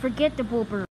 Forget the blooper.